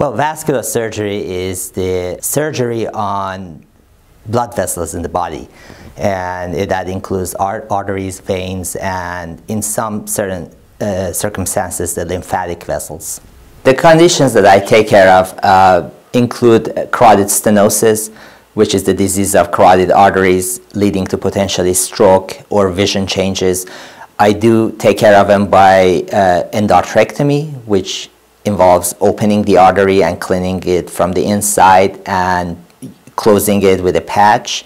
Well, vascular surgery is the surgery on blood vessels in the body. And that includes arteries, veins, and in some certain uh, circumstances, the lymphatic vessels. The conditions that I take care of uh, include carotid stenosis, which is the disease of carotid arteries leading to potentially stroke or vision changes. I do take care of them by uh, endarterectomy, which involves opening the artery and cleaning it from the inside and closing it with a patch.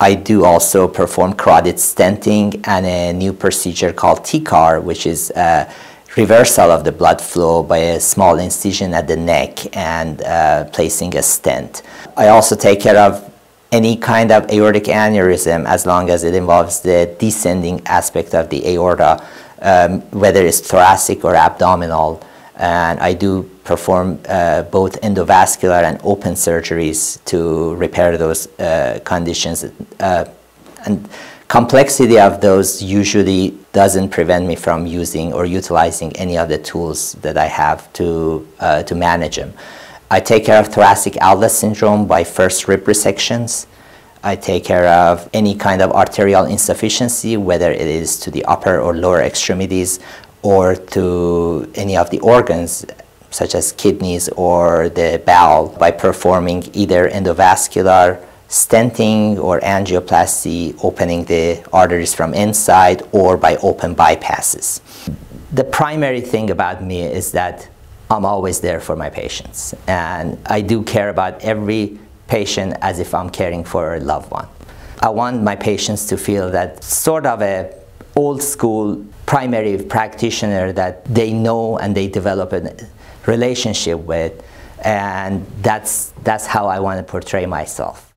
I do also perform carotid stenting and a new procedure called TCAR, which is a reversal of the blood flow by a small incision at the neck and uh, placing a stent. I also take care of any kind of aortic aneurysm as long as it involves the descending aspect of the aorta, um, whether it's thoracic or abdominal and I do perform uh, both endovascular and open surgeries to repair those uh, conditions. Uh, and complexity of those usually doesn't prevent me from using or utilizing any of the tools that I have to, uh, to manage them. I take care of thoracic outlet syndrome by first rib resections. I take care of any kind of arterial insufficiency, whether it is to the upper or lower extremities or to any of the organs such as kidneys or the bowel by performing either endovascular stenting or angioplasty, opening the arteries from inside, or by open bypasses. The primary thing about me is that I'm always there for my patients, and I do care about every patient as if I'm caring for a loved one. I want my patients to feel that sort of a old school primary practitioner that they know and they develop a relationship with and that's that's how I want to portray myself.